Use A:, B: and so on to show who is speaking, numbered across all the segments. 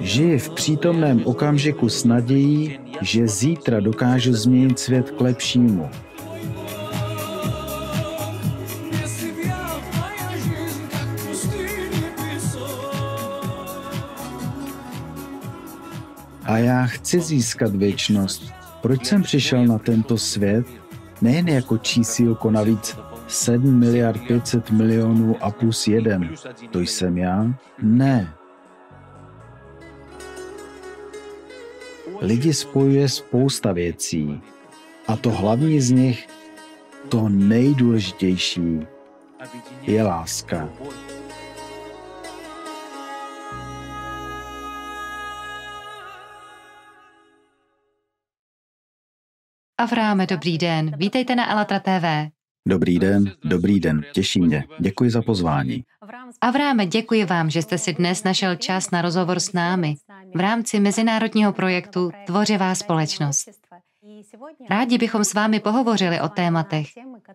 A: Žiji v přítomném okamžiku s nadějí, že zítra dokážu změnit svět k lepšímu. A já chci získat věčnost. Proč jsem přišel na tento svět? Nejen jako čísílko navíc 7 miliard 500 milionů a plus jeden. To jsem já? Ne. Lidi spojuje spousta věcí. A to hlavní z nich, to nejdůležitější, je láska.
B: Avráme, dobrý den. Vítejte na Elatra TV.
A: Dobrý den, dobrý den, těší mě. Děkuji za pozvání.
B: Avráme, děkuji vám, že jste si dnes našel čas na rozhovor s námi v rámci mezinárodního projektu Tvořivá společnost. Rádi bychom s vámi pohovořili o tématech,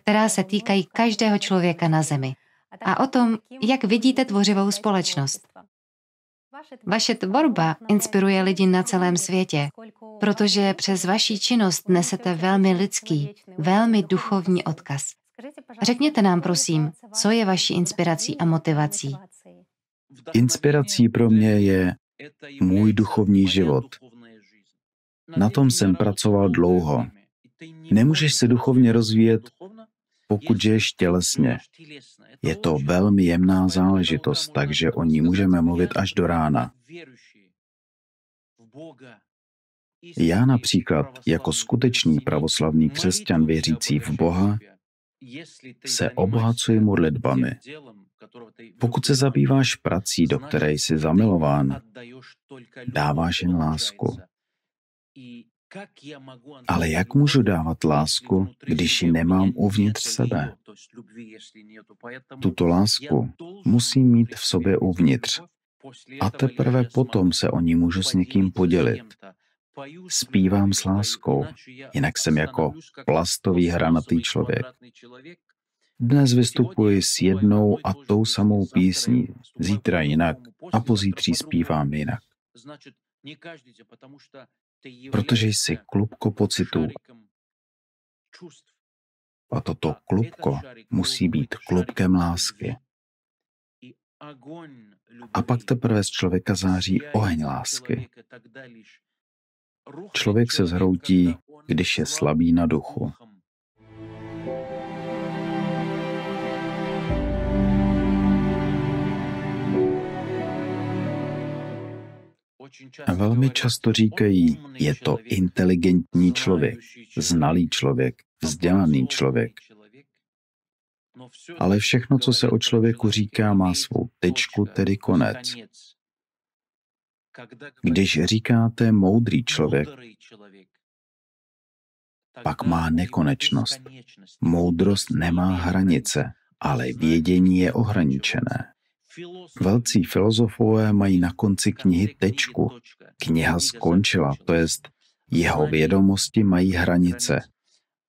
B: která se týkají každého člověka na Zemi a o tom, jak vidíte tvořivou společnost. Vaše tvorba inspiruje lidi na celém světě, protože přes vaši činnost nesete velmi lidský, velmi duchovní odkaz. Řekněte nám, prosím, co je vaší inspirací a motivací?
A: Inspirací pro mě je můj duchovní život. Na tom jsem pracoval dlouho. Nemůžeš se duchovně rozvíjet, pokud žiješ tělesně. Je to velmi jemná záležitost, takže o ní můžeme mluvit až do rána. Já například, jako skutečný pravoslavný křesťan věřící v Boha, se obohacuji modlitbami. Pokud se zabýváš prací, do které jsi zamilován, dáváš jen lásku. Ale jak můžu dávat lásku, když ji nemám uvnitř sebe? Tuto lásku musím mít v sobě uvnitř. A teprve potom se o ní můžu s někým podělit. Zpívám s láskou, jinak jsem jako plastový hranatý člověk. Dnes vystupuji s jednou a tou samou písní, zítra jinak a pozítří zpívám jinak. Protože jsi klubko pocitů. A toto klubko musí být klubkem lásky. A pak teprve z člověka září oheň lásky. Člověk se zhroutí, když je slabý na duchu. Velmi často říkají, je to inteligentní člověk, znalý člověk, vzdělaný člověk. Ale všechno, co se o člověku říká, má svou tečku, tedy konec. Když říkáte moudrý člověk, pak má nekonečnost. Moudrost nemá hranice, ale vědění je ohraničené. Velcí filozofové mají na konci knihy tečku. Kniha skončila, to jest jeho vědomosti mají hranice,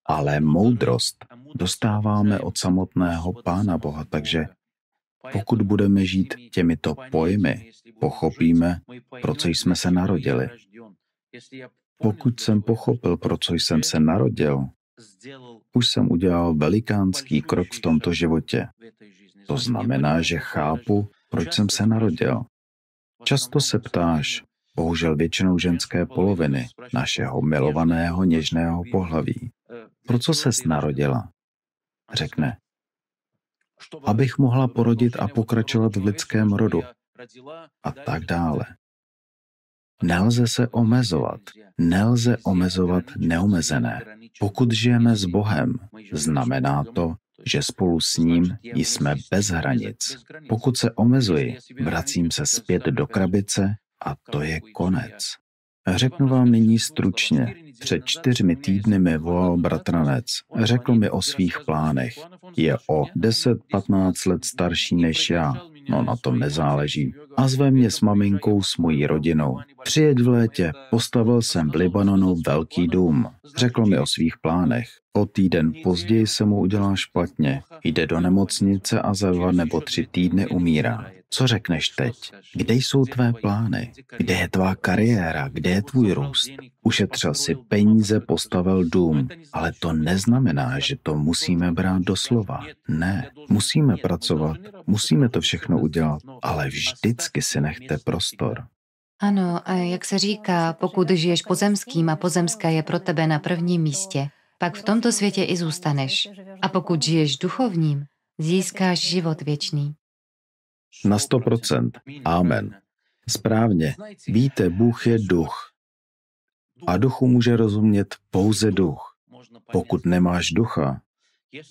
A: ale moudrost dostáváme od samotného Pána Boha, takže pokud budeme žít těmito pojmy, pochopíme, pro co jsme se narodili. Pokud jsem pochopil, pro co jsem se narodil, už jsem udělal velikánský krok v tomto životě. To znamená, že chápu, proč jsem se narodil. Často se ptáš, bohužel většinou ženské poloviny, našeho milovaného něžného pohlaví. Pro co ses narodila? Řekne, abych mohla porodit a pokračovat v lidském rodu a tak dále. Nelze se omezovat. Nelze omezovat neomezené. Pokud žijeme s Bohem, znamená to, že spolu s ním jsme bez hranic. Pokud se omezuji, vracím se zpět do krabice a to je konec. Řeknu vám nyní stručně. Před čtyřmi týdny mi volal bratranec. Řekl mi o svých plánech. Je o 10-15 let starší než já. No na tom nezáleží. A zve mě s maminkou s mojí rodinou. Přijeď v létě, postavil jsem v Libanonu velký dům. Řekl mi o svých plánech. O týden později se mu udělá špatně. Jde do nemocnice a za dva nebo tři týdny umírá. Co řekneš teď? Kde jsou tvé plány? Kde je tvá kariéra? Kde je tvůj růst? Ušetřil si peníze, postavil dům, ale to neznamená, že to musíme brát doslova. Ne, musíme pracovat, musíme to všechno udělat, ale vždycky si nechte prostor.
B: Ano, a jak se říká, pokud žiješ pozemským a pozemská je pro tebe na prvním místě, pak v tomto světě i zůstaneš. A pokud žiješ duchovním, získáš život věčný.
A: Na 100%. Amen. Správně. Víte, Bůh je duch. A duchu může rozumět pouze duch. Pokud nemáš ducha,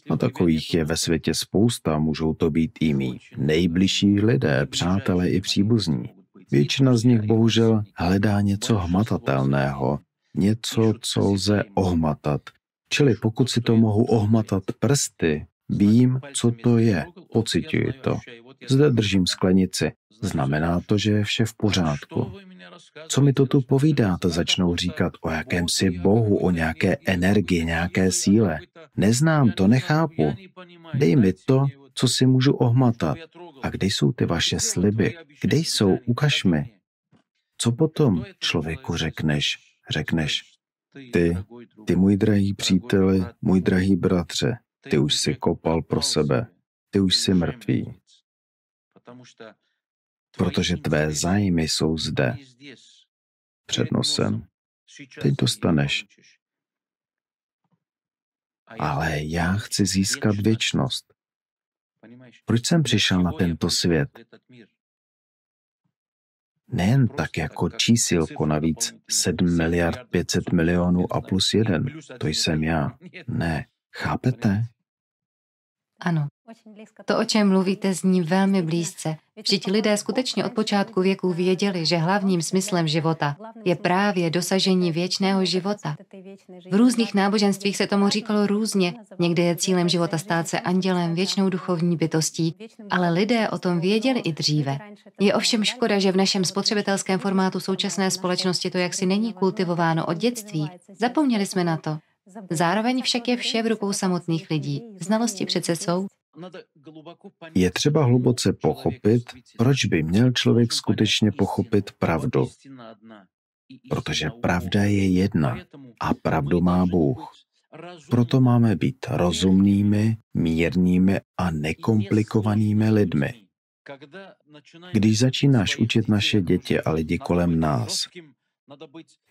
A: no takových je ve světě spousta, můžou to být i mý nejbližší lidé, přátelé i příbuzní. Většina z nich bohužel hledá něco hmatatelného, něco, co lze ohmatat. Čili pokud si to mohu ohmatat prsty, vím, co to je, pocituji to. Zde držím sklenici. Znamená to, že je vše v pořádku. Co mi to tu povídáte, začnou říkat o jakémsi bohu, o nějaké energii, nějaké síle. Neznám to, nechápu. Dej mi to, co si můžu ohmatat. A kde jsou ty vaše sliby? Kde jsou? Ukaž mi. Co potom člověku řekneš? Řekneš, ty, ty můj drahý příteli, můj drahý bratře, ty už si kopal pro sebe, ty už jsi mrtvý. Protože tvé zájmy jsou zde, před nosem. Teď dostaneš. Ale já chci získat věčnost. Proč jsem přišel na tento svět? Nejen tak jako čísilko navíc 7 miliard 500 milionů a plus jeden. To jsem já. Ne. Chápete?
B: Ano. To, o čem mluvíte, zní velmi blízce. Vždyť lidé skutečně od počátku věků věděli, že hlavním smyslem života je právě dosažení věčného života. V různých náboženstvích se tomu říkalo různě. Někdy je cílem života stát se andělem, věčnou duchovní bytostí, ale lidé o tom věděli i dříve. Je ovšem škoda, že v našem spotřebitelském formátu současné společnosti to jaksi není kultivováno od dětství. Zapomněli jsme na to. Zároveň však je vše v rukou samotných lidí. Znalosti přece jsou.
A: Je třeba hluboce pochopit, proč by měl člověk skutečně pochopit pravdu. Protože pravda je jedna a pravdu má Bůh. Proto máme být rozumnými, mírnými a nekomplikovanými lidmi. Když začínáš učit naše děti a lidi kolem nás,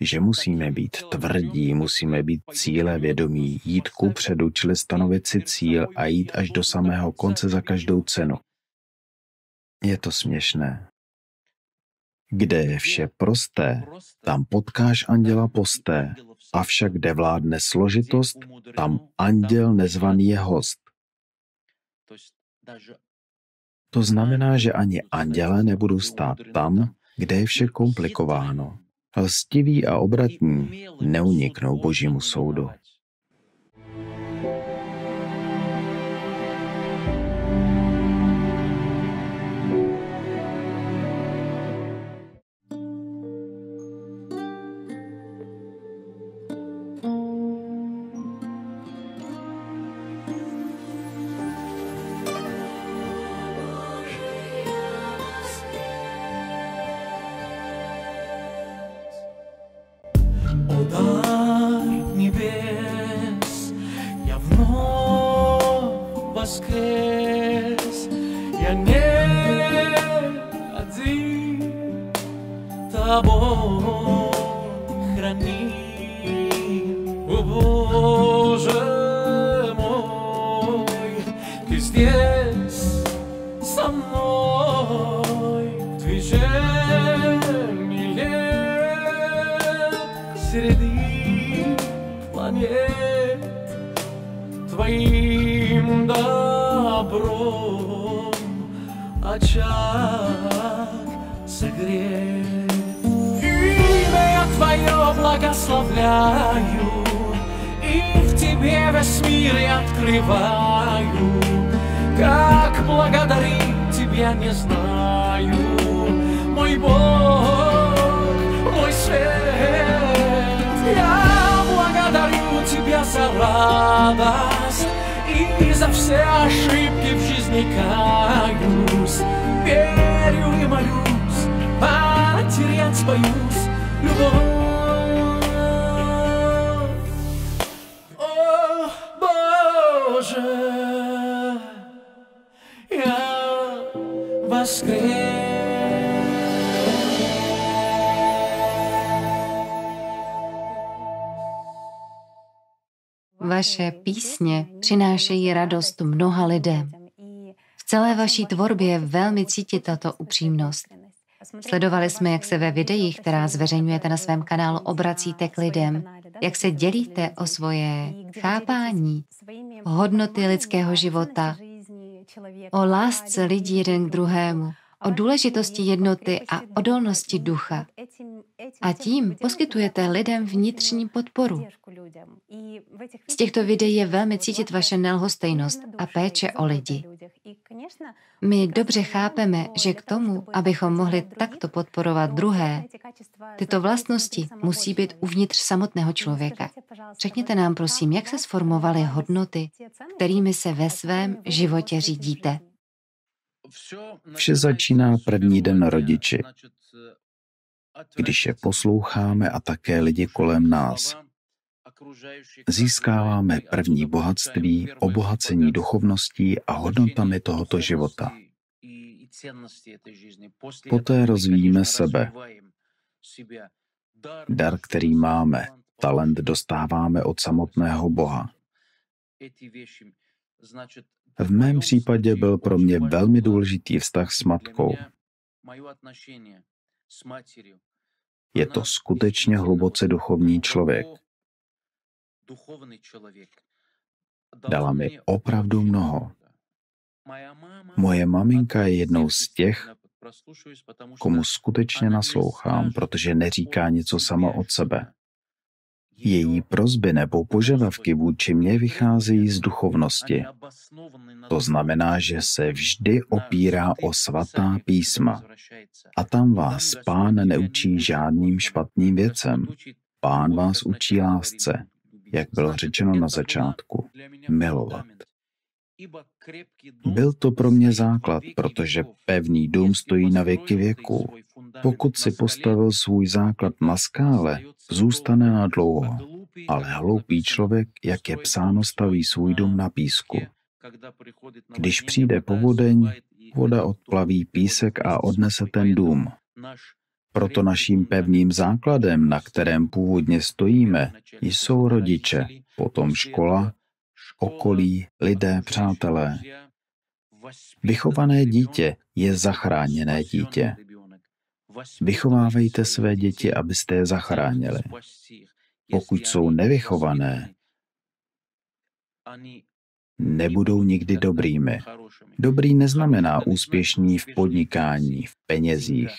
A: že musíme být tvrdí, musíme být cíle vědomí, jít ku předu, čili stanovit si cíl a jít až do samého konce za každou cenu. Je to směšné. Kde je vše prosté, tam potkáš anděla posté, avšak kde vládne složitost, tam anděl nezvaný je host. To znamená, že ani anděle nebudou stát tam, kde je vše komplikováno. Lstiví a obratní neuniknou božímu soudu.
B: Vaše písně přinášejí radost mnoha lidem. V celé vaší tvorbě je velmi cítit tato upřímnost. Sledovali jsme, jak se ve videích, která zveřejňujete na svém kanálu, obracíte k lidem, jak se dělíte o svoje chápání, hodnoty lidského života, o lásce lidí jeden k druhému, o důležitosti jednoty a odolnosti ducha. A tím poskytujete lidem vnitřní podporu. Z těchto videí je velmi cítit vaše nelhostejnost a péče o lidi. My dobře chápeme, že k tomu, abychom mohli takto podporovat druhé, tyto vlastnosti musí být uvnitř samotného člověka. Řekněte nám prosím, jak se sformovaly hodnoty, kterými se ve svém životě řídíte.
A: Vše začíná první den rodiči, když je posloucháme a také lidi kolem nás. Získáváme první bohatství, obohacení duchovností a hodnotami tohoto života. Poté rozvíjíme sebe. Dar, který máme, talent dostáváme od samotného Boha. V mém případě byl pro mě velmi důležitý vztah s matkou. Je to skutečně hluboce duchovní člověk. Dala mi opravdu mnoho. Moje maminka je jednou z těch, komu skutečně naslouchám, protože neříká něco sama od sebe. Její prozby nebo požadavky vůči mě vycházejí z duchovnosti. To znamená, že se vždy opírá o svatá písma. A tam vás pán neučí žádným špatným věcem. Pán vás učí lásce, jak bylo řečeno na začátku, milovat. Byl to pro mě základ, protože pevný dům stojí na věky věků. Pokud si postavil svůj základ na skále, zůstane na dlouho. Ale hloupý člověk, jak je psáno, staví svůj dům na písku. Když přijde povodeň, voda odplaví písek a odnese ten dům. Proto naším pevným základem, na kterém původně stojíme, jsou rodiče, potom škola, okolí, lidé, přátelé. Vychované dítě je zachráněné dítě. Vychovávejte své děti, abyste je zachránili. Pokud jsou nevychované, nebudou nikdy dobrými. Dobrý neznamená úspěšný v podnikání, v penězích.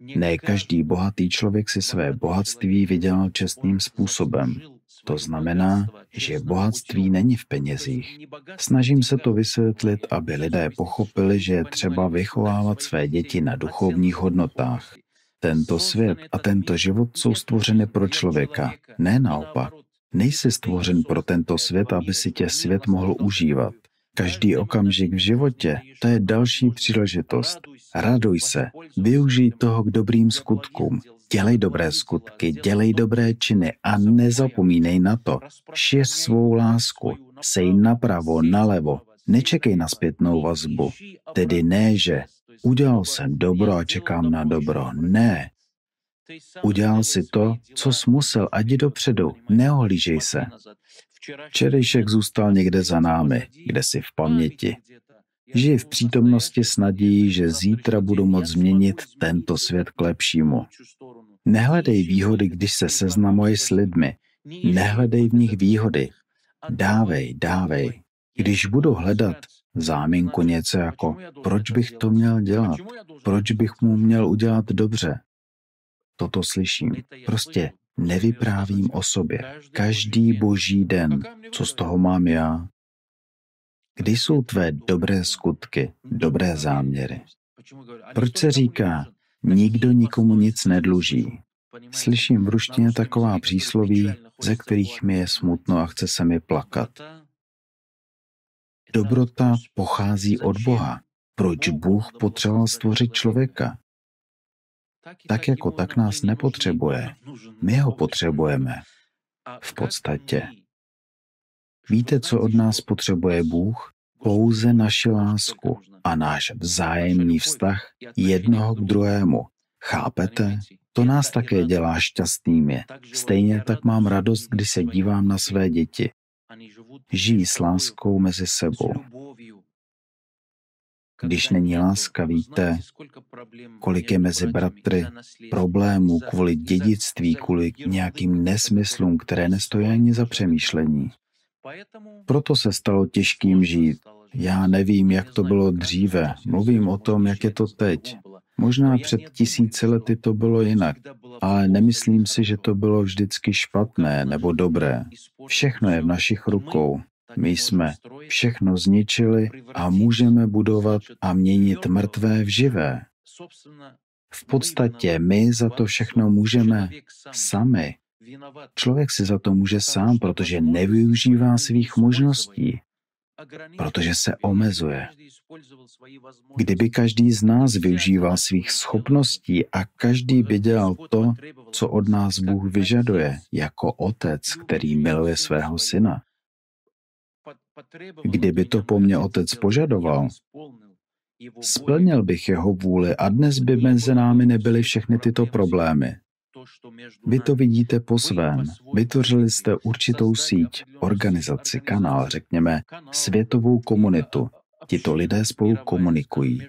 A: Ne každý bohatý člověk si své bohatství vydělal čestným způsobem. To znamená, že bohatství není v penězích. Snažím se to vysvětlit, aby lidé pochopili, že je třeba vychovávat své děti na duchovních hodnotách. Tento svět a tento život jsou stvořeny pro člověka, ne naopak. Nejsi stvořen pro tento svět, aby si tě svět mohl užívat. Každý okamžik v životě, to je další příležitost. Raduj se, využij toho k dobrým skutkům. Dělej dobré skutky, dělej dobré činy a nezapomínej na to. Šíř svou lásku, sej napravo, nalevo, nečekej na zpětnou vazbu. Tedy ne, že udělal jsem dobro a čekám na dobro. Ne. Udělal si to, co jsi musel, ať dopředu. Neohlížej se. Včerejšek zůstal někde za námi, kde si v paměti. Žij v přítomnosti s nadějí, že zítra budu moct změnit tento svět k lepšímu. Nehledej výhody, když se seznamuješ s lidmi. Nehledej v nich výhody. Dávej, dávej. Když budu hledat záminku něco jako, proč bych to měl dělat, proč bych mu měl udělat dobře. Toto slyším. Prostě nevyprávím o sobě. Každý boží den, co z toho mám já. Kdy jsou tvé dobré skutky, dobré záměry? Proč se říká, nikdo nikomu nic nedluží? Slyším v ruštině taková přísloví, ze kterých mi je smutno a chce se mi plakat. Dobrota pochází od Boha. Proč Bůh potřeboval stvořit člověka? Tak jako tak nás nepotřebuje. My ho potřebujeme. V podstatě. Víte, co od nás potřebuje Bůh? Pouze naši lásku a náš vzájemný vztah jednoho k druhému. Chápete? To nás také dělá šťastnými. Stejně tak mám radost, když se dívám na své děti. Žijí s láskou mezi sebou. Když není láska, víte, kolik je mezi bratry problémů kvůli dědictví, kvůli nějakým nesmyslům, které nestojí ani za přemýšlení. Proto se stalo těžkým žít. Já nevím, jak to bylo dříve. Mluvím o tom, jak je to teď. Možná před tisíci lety to bylo jinak, ale nemyslím si, že to bylo vždycky špatné nebo dobré. Všechno je v našich rukou. My jsme všechno zničili a můžeme budovat a měnit mrtvé v živé. V podstatě my za to všechno můžeme sami. Člověk si za to může sám, protože nevyužívá svých možností, protože se omezuje. Kdyby každý z nás využíval svých schopností a každý by dělal to, co od nás Bůh vyžaduje, jako otec, který miluje svého syna, Kdyby to po mně otec požadoval, splnil bych jeho vůli a dnes by mezi námi nebyly všechny tyto problémy. Vy to vidíte po svém. Vytvořili jste určitou síť, organizaci, kanál, řekněme, světovou komunitu. Tito lidé spolu komunikují.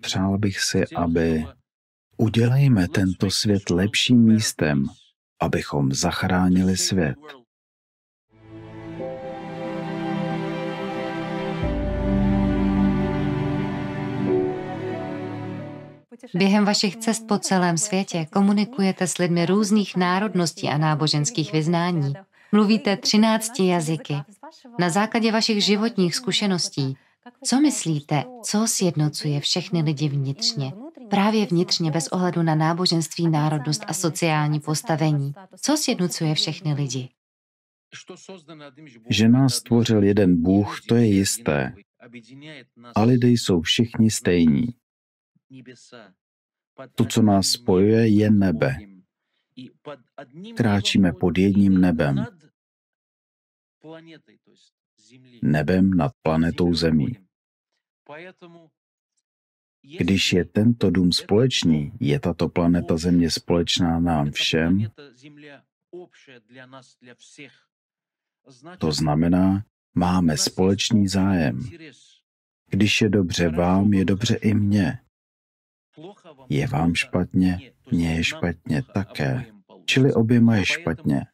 A: Přál bych si, aby udělejme tento svět lepším místem, abychom zachránili svět.
B: Během vašich cest po celém světě komunikujete s lidmi různých národností a náboženských vyznání. Mluvíte 13 jazyky. Na základě vašich životních zkušeností, co myslíte, co sjednocuje všechny lidi vnitřně? Právě vnitřně bez ohledu na náboženství, národnost a sociální postavení. Co sjednocuje všechny lidi?
A: Že nás stvořil jeden Bůh, to je jisté. A lidé jsou všichni stejní. To, co nás spojuje, je nebe. Kráčíme pod jedním nebem. Nebem nad planetou Zemí. Když je tento dům společný, je tato planeta Země společná nám všem, to znamená, máme společný zájem. Když je dobře vám, je dobře i mně. Je vám špatně, mně je špatně také. Čili oběma je špatně.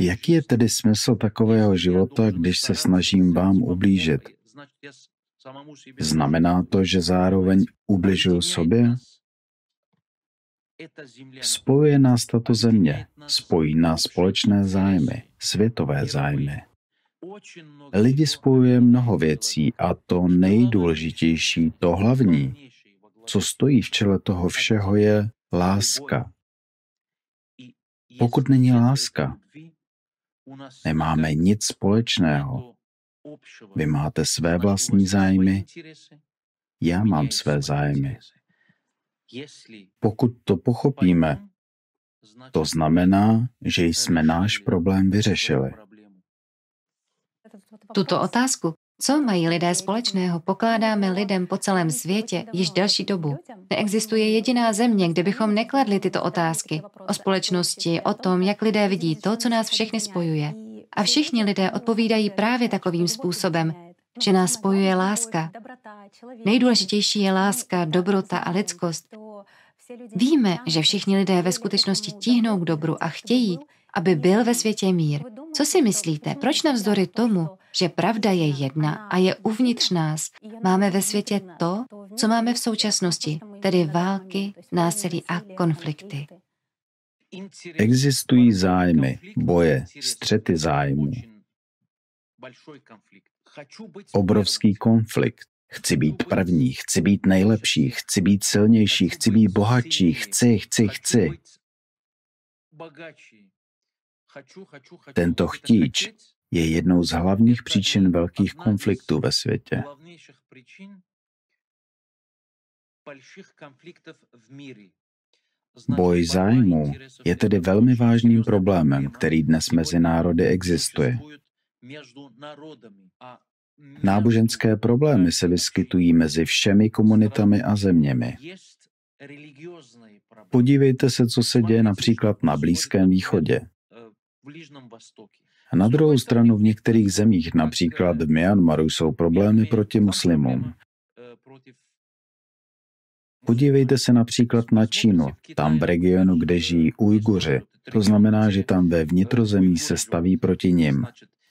A: Jaký je tedy smysl takového života, když se snažím vám ublížit? Znamená to, že zároveň ubližuju sobě? Spojuje nás tato země, spojí nás společné zájmy, světové zájmy. Lidi spojuje mnoho věcí a to nejdůležitější, to hlavní, co stojí v čele toho všeho, je láska. Pokud není láska, nemáme nic společného. Vy máte své vlastní zájmy, já mám své zájmy. Pokud to pochopíme, to znamená, že jsme náš problém vyřešili.
B: Tuto otázku co mají lidé společného, pokládáme lidem po celém světě již delší dobu. Neexistuje jediná země, kde bychom nekladli tyto otázky o společnosti, o tom, jak lidé vidí to, co nás všechny spojuje. A všichni lidé odpovídají právě takovým způsobem, že nás spojuje láska. Nejdůležitější je láska, dobrota a lidskost. Víme, že všichni lidé ve skutečnosti tíhnou k dobru a chtějí, aby byl ve světě mír. Co si myslíte, proč navzdory tomu, že pravda je jedna a je uvnitř nás, máme ve světě to, co máme v současnosti, tedy války, násilí a konflikty?
A: Existují zájmy, boje, střety zájmů. Obrovský konflikt. Chci být první, chci být nejlepší, chci být silnější, chci být bohatší, chci, chci, chci. Tento chtíč je jednou z hlavních příčin velkých konfliktů ve světě. Boj zájmu je tedy velmi vážným problémem, který dnes mezi národy existuje. Náboženské problémy se vyskytují mezi všemi komunitami a zeměmi. Podívejte se, co se děje například na Blízkém východě. Na druhou stranu v některých zemích, například v Myanmaru, jsou problémy proti muslimům. Podívejte se například na Čínu, tam v regionu, kde žijí Ujguři. To znamená, že tam ve vnitrozemí se staví proti nim.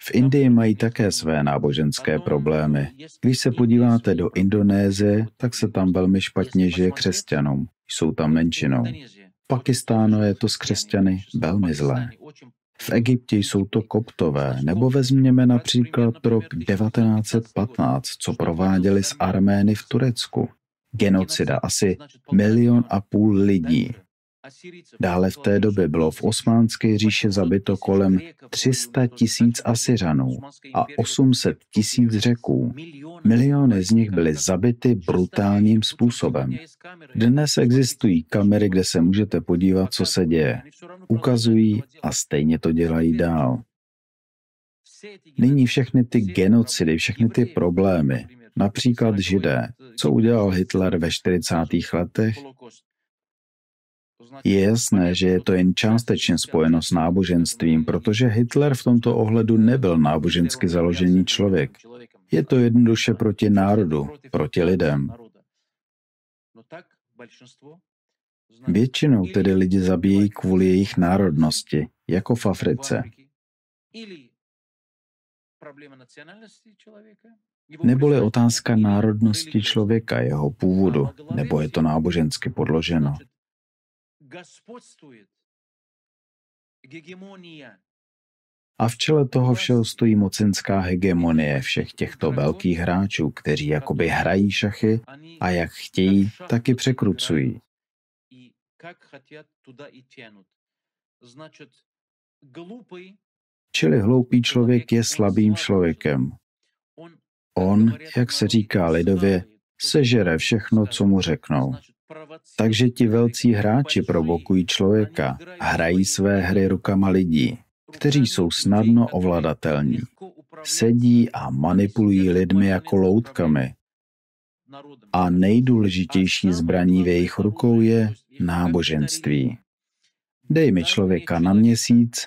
A: V Indii mají také své náboženské problémy. Když se podíváte do Indonésie, tak se tam velmi špatně žije křesťanům. Jsou tam menšinou. V Pakistánu je to s křesťany velmi zlé. V Egyptě jsou to koptové, nebo vezměme například rok 1915, co prováděli s Armény v Turecku. Genocida asi milion a půl lidí. Dále v té době bylo v Osmánské říši zabito kolem 300 tisíc Asyřanů a 800 tisíc řeků. Miliony z nich byly zabity brutálním způsobem. Dnes existují kamery, kde se můžete podívat, co se děje. Ukazují a stejně to dělají dál. Nyní všechny ty genocidy, všechny ty problémy, například židé, co udělal Hitler ve 40. letech, je jasné, že je to jen částečně spojeno s náboženstvím, protože Hitler v tomto ohledu nebyl nábožensky založený člověk. Je to jednoduše proti národu, proti lidem. Většinou tedy lidi zabíjejí kvůli jejich národnosti, jako v Africe. Neboli otázka národnosti člověka, jeho původu, nebo je to nábožensky podloženo. A v čele toho všeho stojí mocenská hegemonie všech těchto velkých hráčů, kteří jakoby hrají šachy a jak chtějí, taky překrucují. Čili hloupý člověk je slabým člověkem. On, jak se říká lidově, sežere všechno, co mu řeknou. Takže ti velcí hráči provokují člověka, hrají své hry rukama lidí, kteří jsou snadno ovladatelní. Sedí a manipulují lidmi jako loutkami. A nejdůležitější zbraní v jejich rukou je náboženství. Dej mi člověka na měsíc,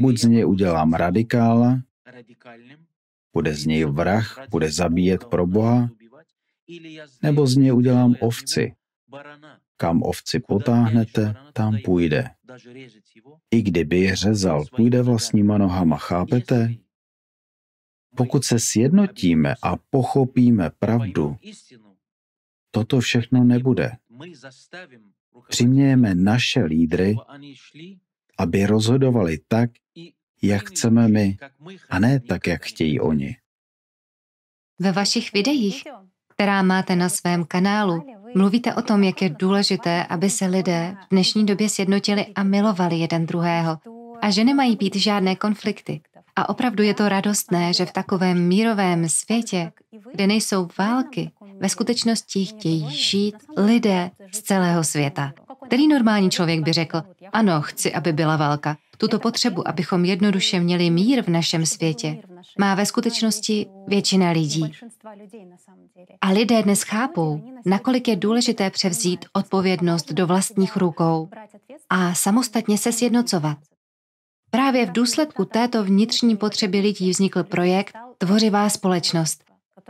A: buď z něj udělám radikála, bude z něj vrah, bude zabíjet pro Boha, nebo z něj udělám ovci. Kam ovci potáhnete, tam půjde. I kdyby je řezal, půjde vlastníma nohama, chápete? Pokud se sjednotíme a pochopíme pravdu, toto všechno nebude. Přimějeme naše lídry, aby rozhodovali tak, jak chceme my, a ne tak, jak chtějí oni.
B: Ve vašich videích která máte na svém kanálu, mluvíte o tom, jak je důležité, aby se lidé v dnešní době sjednotili a milovali jeden druhého a že nemají být žádné konflikty. A opravdu je to radostné, že v takovém mírovém světě, kde nejsou války, ve skutečnosti chtějí žít lidé z celého světa. Který normální člověk by řekl, ano, chci, aby byla válka. Tuto potřebu, abychom jednoduše měli mír v našem světě, má ve skutečnosti většina lidí. A lidé dnes chápou, nakolik je důležité převzít odpovědnost do vlastních rukou a samostatně se sjednocovat. Právě v důsledku této vnitřní potřeby lidí vznikl projekt Tvořivá společnost,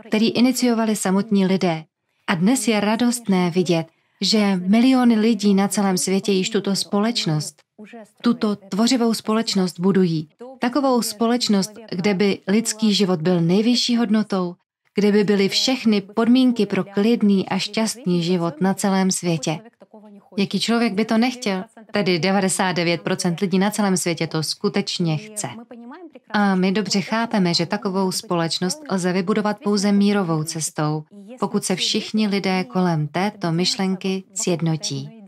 B: který iniciovali samotní lidé. A dnes je radostné vidět, že miliony lidí na celém světě již tuto společnost, tuto tvořivou společnost budují. Takovou společnost, kde by lidský život byl nejvyšší hodnotou, kde by byly všechny podmínky pro klidný a šťastný život na celém světě. Jaký člověk by to nechtěl? Tedy 99% lidí na celém světě to skutečně chce. A my dobře chápeme, že takovou společnost lze vybudovat pouze mírovou cestou, pokud se všichni lidé kolem této myšlenky sjednotí.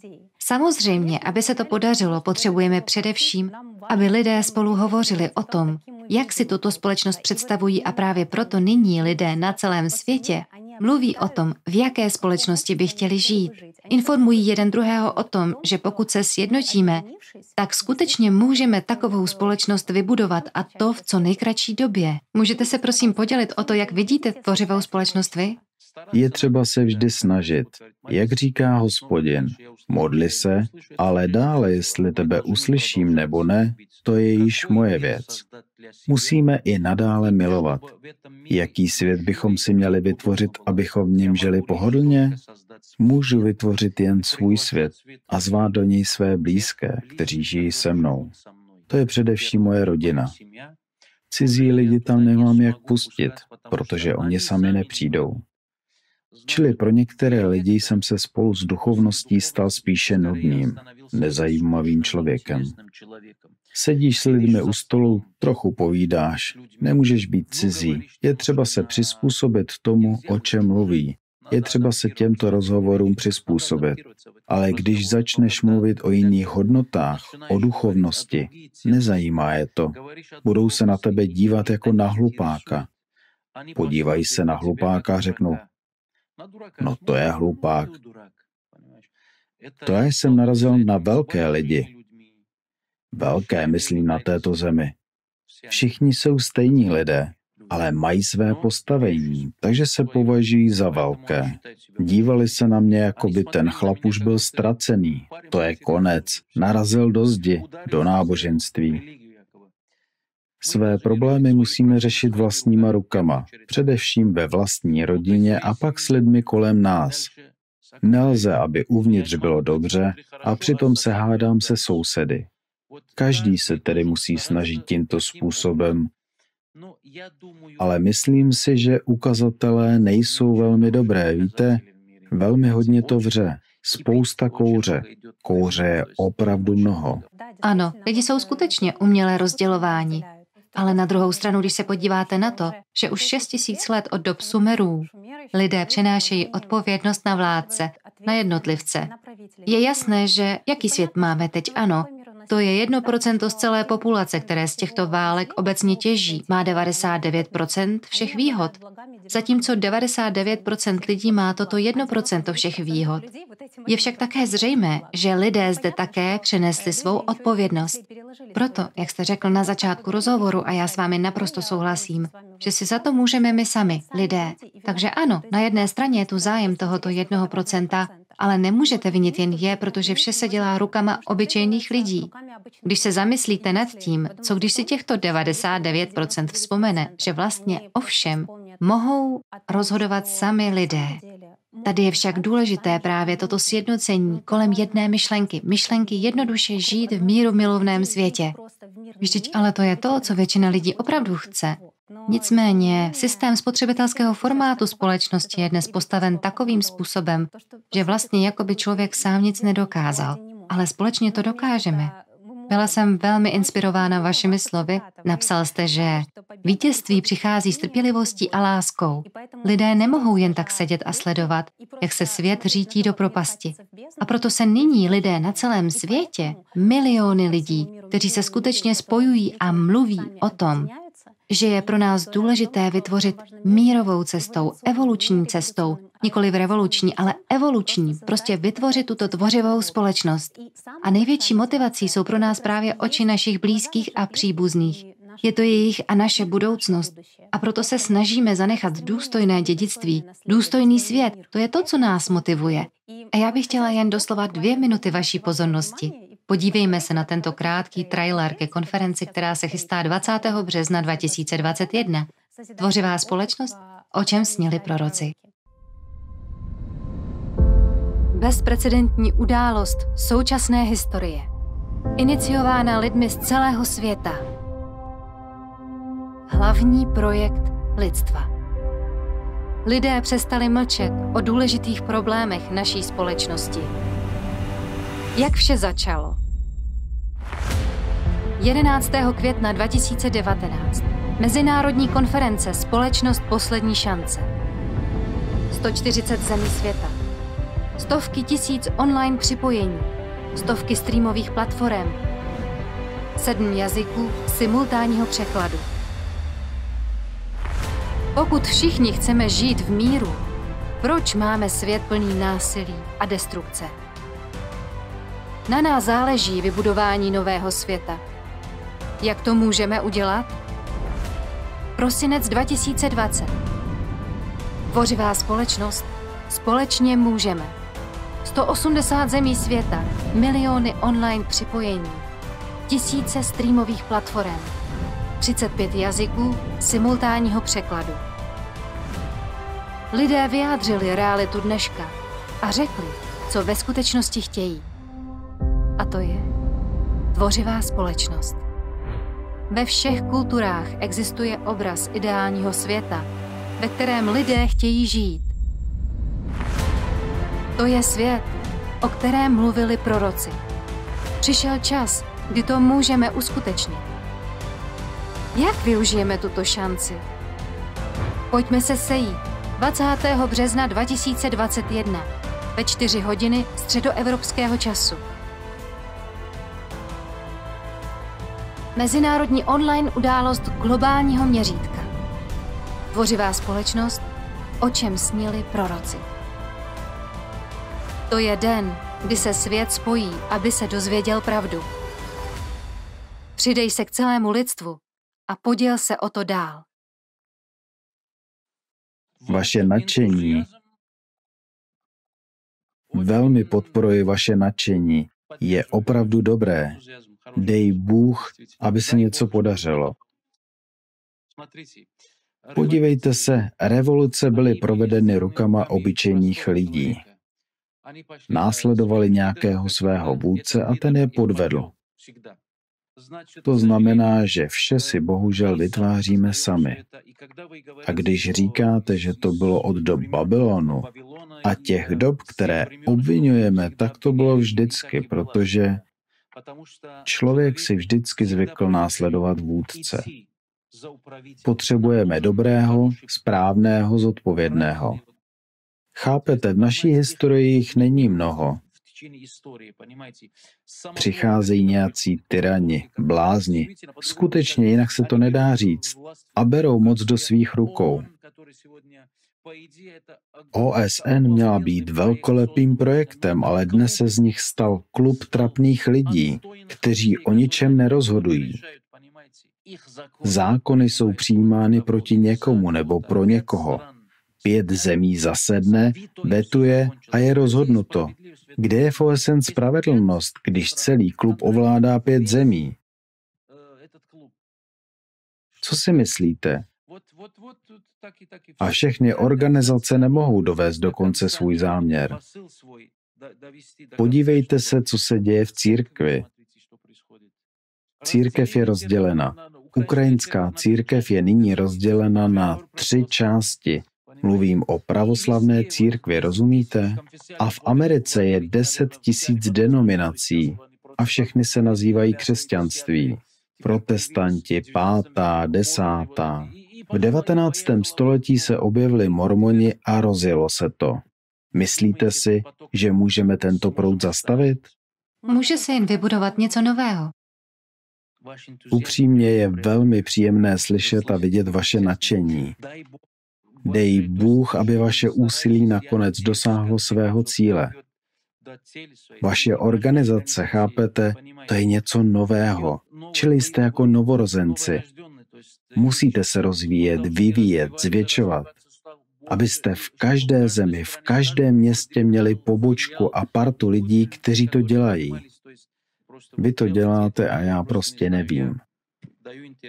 B: Samozřejmě, aby se to podařilo, potřebujeme především aby lidé spolu hovořili o tom, jak si tuto společnost představují a právě proto nyní lidé na celém světě mluví o tom, v jaké společnosti by chtěli žít. Informují jeden druhého o tom, že pokud se sjednotíme, tak skutečně můžeme takovou společnost vybudovat a to v co nejkratší době. Můžete se prosím podělit o to, jak vidíte tvořivou společnost vy?
A: Je třeba se vždy snažit. Jak říká hospodin, modli se, ale dále, jestli tebe uslyším nebo ne, to je již moje věc. Musíme i nadále milovat. Jaký svět bychom si měli vytvořit, abychom v něm žili pohodlně? Můžu vytvořit jen svůj svět a zvát do něj své blízké, kteří žijí se mnou. To je především moje rodina. Cizí lidi tam nemám jak pustit, protože oni sami nepřijdou. Čili pro některé lidi jsem se spolu s duchovností stal spíše nudným, nezajímavým člověkem. Sedíš s lidmi u stolu, trochu povídáš, nemůžeš být cizí. Je třeba se přizpůsobit tomu, o čem mluví. Je třeba se těmto rozhovorům přizpůsobit. Ale když začneš mluvit o jiných hodnotách, o duchovnosti, nezajímá je to. Budou se na tebe dívat jako na hlupáka. Podívají se na hlupáka a řeknou, no to je hlupák. To já jsem narazil na velké lidi. Velké, myslím, na této zemi. Všichni jsou stejní lidé, ale mají své postavení, takže se považují za velké. Dívali se na mě, jako by ten chlap už byl ztracený. To je konec. Narazil do zdi, do náboženství. Své problémy musíme řešit vlastníma rukama, především ve vlastní rodině a pak s lidmi kolem nás. Nelze, aby uvnitř bylo dobře a přitom se hádám se sousedy. Každý se tedy musí snažit tímto způsobem, ale myslím si, že ukazatelé nejsou velmi dobré. Víte, velmi hodně to vře. Spousta kouře. Kouře je opravdu mnoho.
B: Ano, lidi jsou skutečně umělé rozdělování. Ale na druhou stranu, když se podíváte na to, že už 6 tisíc let od dob Sumerů lidé přenášejí odpovědnost na vládce, na jednotlivce, je jasné, že jaký svět máme teď? Ano, to je 1% z celé populace, které z těchto válek obecně těží. Má 99% všech výhod. Zatímco 99% lidí má toto 1% všech výhod. Je však také zřejmé, že lidé zde také přenesli svou odpovědnost. Proto, jak jste řekl na začátku rozhovoru, a já s vámi naprosto souhlasím, že si za to můžeme my sami, lidé. Takže ano, na jedné straně je tu zájem tohoto 1%, ale nemůžete vinit jen je, protože vše se dělá rukama obyčejných lidí. Když se zamyslíte nad tím, co když si těchto 99% vzpomene, že vlastně ovšem mohou rozhodovat sami lidé. Tady je však důležité právě toto sjednocení kolem jedné myšlenky. Myšlenky jednoduše žít v míru milovném světě. Vždyť ale to je to, co většina lidí opravdu chce. Nicméně systém spotřebitelského formátu společnosti je dnes postaven takovým způsobem, že vlastně jako by člověk sám nic nedokázal. Ale společně to dokážeme. Byla jsem velmi inspirována vašimi slovy. Napsal jste, že vítězství přichází s trpělivostí a láskou. Lidé nemohou jen tak sedět a sledovat, jak se svět řítí do propasti. A proto se nyní lidé na celém světě, miliony lidí, kteří se skutečně spojují a mluví o tom, že je pro nás důležité vytvořit mírovou cestou, evoluční cestou, nikoli v revoluční, ale evoluční, prostě vytvořit tuto tvořivou společnost. A největší motivací jsou pro nás právě oči našich blízkých a příbuzných. Je to jejich a naše budoucnost. A proto se snažíme zanechat důstojné dědictví, důstojný svět. To je to, co nás motivuje. A já bych chtěla jen doslova dvě minuty vaší pozornosti. Podívejme se na tento krátký trailer ke konferenci, která se chystá 20. března 2021. Tvořivá společnost? O čem sněli proroci? Bezprecedentní událost současné historie. Iniciována lidmi z celého světa. Hlavní projekt lidstva. Lidé přestali mlčet o důležitých problémech naší společnosti. Jak vše začalo? 11. května 2019. Mezinárodní konference Společnost poslední šance. 140 zemí světa. Stovky tisíc online připojení. Stovky streamových platform. Sedm jazyků simultánního překladu. Pokud všichni chceme žít v míru, proč máme svět plný násilí a destrukce? Na nás záleží vybudování nového světa. Jak to můžeme udělat? Prosinec 2020. Tvořivá společnost. Společně můžeme. 180 zemí světa, miliony online připojení, tisíce streamových platform, 35 jazyků simultánního překladu. Lidé vyjádřili realitu dneška a řekli, co ve skutečnosti chtějí. A to je tvořivá společnost. Ve všech kulturách existuje obraz ideálního světa, ve kterém lidé chtějí žít. To je svět, o kterém mluvili proroci. Přišel čas, kdy to můžeme uskutečnit. Jak využijeme tuto šanci? Pojďme se sejít 20. března 2021 ve 4 hodiny středoevropského času. Mezinárodní online událost globálního měřítka. Tvořivá společnost, o čem snili proroci. To je den, kdy se svět spojí, aby se dozvěděl pravdu. Přidej se k celému lidstvu a poděl se o to dál.
A: Vaše nadšení. Velmi podporuji vaše nadšení. Je opravdu dobré. Dej Bůh, aby se něco podařilo. Podívejte se, revoluce byly provedeny rukama obyčejných lidí. Následovali nějakého svého vůdce a ten je podvedl. To znamená, že vše si bohužel vytváříme sami. A když říkáte, že to bylo od dob Babylonu a těch dob, které obvinujeme, tak to bylo vždycky, protože člověk si vždycky zvykl následovat vůdce. Potřebujeme dobrého, správného, zodpovědného. Chápete, v naší historii jich není mnoho. Přicházejí nějací tyrani, blázni, skutečně jinak se to nedá říct, a berou moc do svých rukou. OSN měla být velkolepým projektem, ale dnes se z nich stal klub trapných lidí, kteří o ničem nerozhodují. Zákony jsou přijímány proti někomu nebo pro někoho. Pět zemí zasedne, vetuje a je rozhodnuto. Kde je v OSN spravedlnost, když celý klub ovládá pět zemí? Co si myslíte? A všechny organizace nemohou dovést do konce svůj záměr. Podívejte se, co se děje v církvi. Církev je rozdělena. Ukrajinská církev je nyní rozdělena na tři části. Mluvím o pravoslavné církvi, rozumíte? A v Americe je 10 tisíc denominací a všechny se nazývají křesťanství. Protestanti, pátá, desátá. V 19. století se objevili mormoni a rozjelo se to. Myslíte si, že můžeme tento proud zastavit?
B: Může se jen vybudovat něco nového.
A: Upřímně je velmi příjemné slyšet a vidět vaše nadšení. Dej Bůh, aby vaše úsilí nakonec dosáhlo svého cíle. Vaše organizace, chápete, to je něco nového, čili jste jako novorozenci. Musíte se rozvíjet, vyvíjet, zvětšovat, abyste v každé zemi, v každém městě měli pobočku a partu lidí, kteří to dělají. Vy to děláte a já prostě nevím.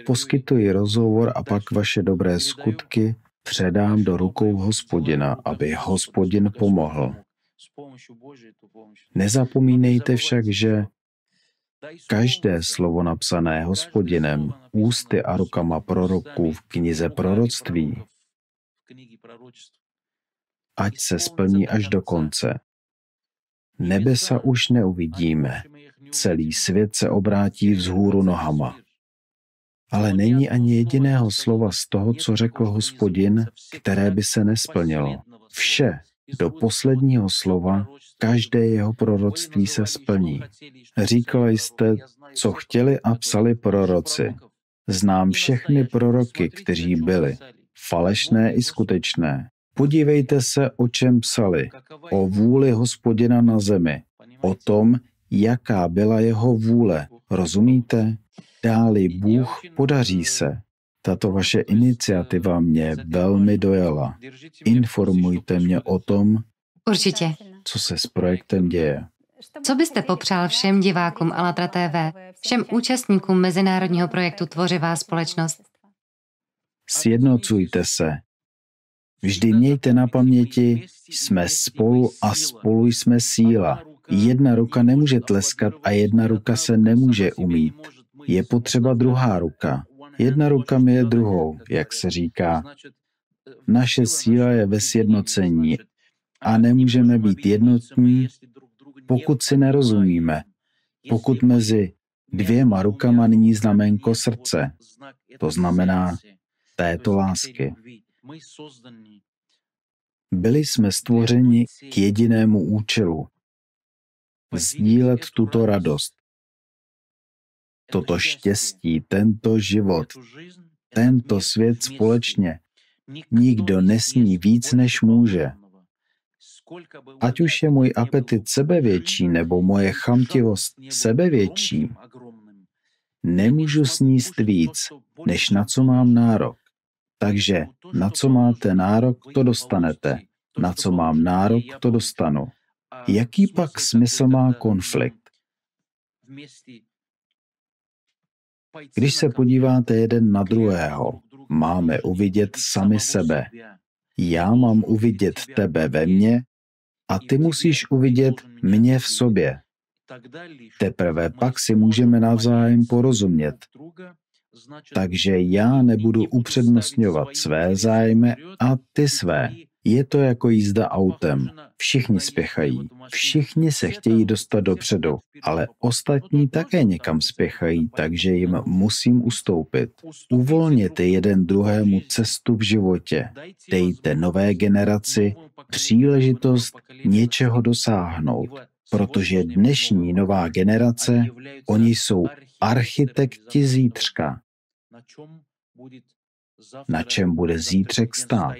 A: Poskytuji rozhovor a pak vaše dobré skutky předám do rukou hospodina, aby hospodin pomohl. Nezapomínejte však, že každé slovo napsané hospodinem, ústy a rukama proroků v knize proroctví, ať se splní až do konce. Nebesa už neuvidíme, celý svět se obrátí vzhůru nohama. Ale není ani jediného slova z toho, co řekl hospodin, které by se nesplnilo. Vše, do posledního slova každé jeho proroctví se splní. Říkala jste, co chtěli a psali proroci. Znám všechny proroky, kteří byli, falešné i skutečné. Podívejte se, o čem psali. O vůli hospodina na zemi. O tom, jaká byla jeho vůle. Rozumíte? Dáli Bůh, podaří se. Tato vaše iniciativa mě velmi dojala. Informujte mě o tom,
B: Určitě.
A: co se s projektem děje.
B: Co byste popřál všem divákům Alatra TV, všem účastníkům mezinárodního projektu Tvořivá společnost?
A: Sjednocujte se. Vždy mějte na paměti, jsme spolu a spolu jsme síla. Jedna ruka nemůže tleskat a jedna ruka se nemůže umít. Je potřeba druhá ruka. Jedna ruka mi je druhou, jak se říká. Naše síla je ve sjednocení a nemůžeme být jednotní, pokud si nerozumíme. Pokud mezi dvěma rukama není znamenko srdce, to znamená této lásky. Byli jsme stvořeni k jedinému účelu. Sdílet tuto radost, toto štěstí, tento život, tento svět společně. Nikdo nesní víc, než může. Ať už je můj apetit sebevětší nebo moje chamtivost sebevětší, nemůžu sníst víc, než na co mám nárok. Takže na co máte nárok, to dostanete. Na co mám nárok, to dostanu. Jaký pak smysl má konflikt? Když se podíváte jeden na druhého, máme uvidět sami sebe. Já mám uvidět tebe ve mně a ty musíš uvidět mě v sobě. Teprve pak si můžeme navzájem porozumět. Takže já nebudu upřednostňovat své zájmy a ty své. Je to jako jízda autem. Všichni spěchají, všichni se chtějí dostat dopředu, ale ostatní také někam spěchají, takže jim musím ustoupit. Uvolněte jeden druhému cestu v životě. Dejte nové generaci příležitost něčeho dosáhnout, protože dnešní nová generace, oni jsou architekti zítřka. Na čem bude zítřek stát?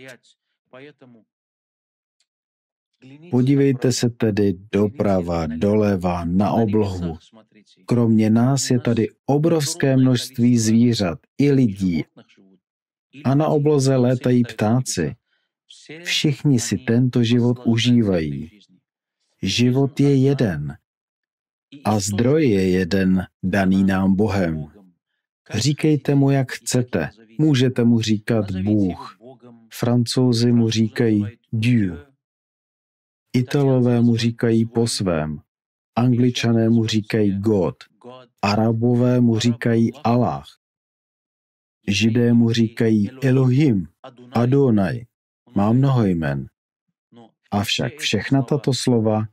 A: Podívejte se tedy doprava, doleva, na oblohu. Kromě nás je tady obrovské množství zvířat i lidí. A na obloze létají ptáci. Všichni si tento život užívají. Život je jeden. A zdroj je jeden, daný nám Bohem. Říkejte mu, jak chcete. Můžete mu říkat Bůh. Francouzi mu říkají Dieu. Italové mu říkají po svém. Angličané mu říkají God. Arabové mu říkají Allah. Židé mu říkají Elohim, Adonai. Má mnoho jmen. Avšak všechna tato slova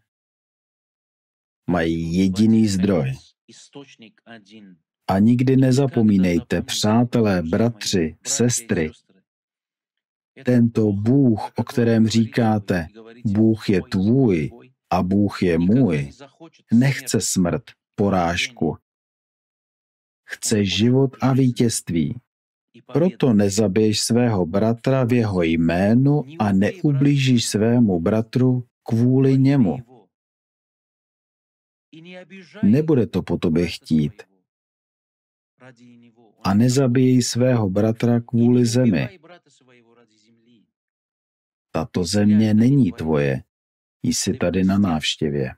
A: mají jediný zdroj. A nikdy nezapomínejte, přátelé, bratři, sestry, tento Bůh, o kterém říkáte, Bůh je tvůj a Bůh je můj, nechce smrt, porážku. Chce život a vítězství. Proto nezabiješ svého bratra v jeho jménu a neublížíš svému bratru kvůli němu. Nebude to po tobě chtít. A nezabijej svého bratra kvůli zemi. Tato země není tvoje, jsi tady na návštěvě.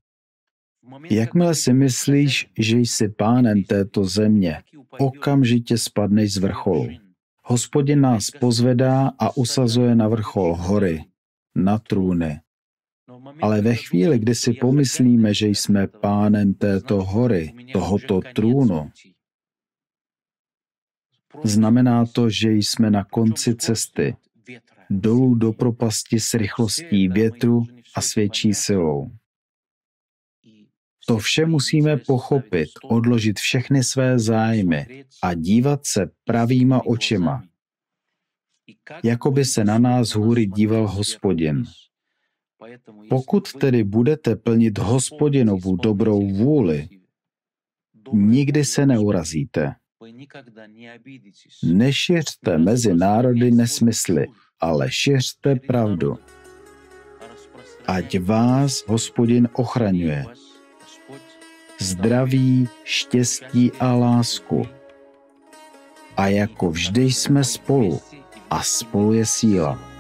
A: Jakmile si myslíš, že jsi pánem této země, okamžitě spadneš z vrcholu. Hospodin nás pozvedá a usazuje na vrchol hory, na trůny. Ale ve chvíli, kdy si pomyslíme, že jsme pánem této hory, tohoto trůnu, znamená to, že jsme na konci cesty, dolů do propasti s rychlostí větru a svědčí silou. To vše musíme pochopit, odložit všechny své zájmy a dívat se pravýma očima, jako by se na nás hůry díval hospodin. Pokud tedy budete plnit hospodinovu dobrou vůli, nikdy se neurazíte. Nešiřte mezi národy nesmysly, ale šiřte pravdu. Ať vás hospodin ochraňuje. Zdraví, štěstí a lásku. A jako vždy jsme spolu a spolu je síla.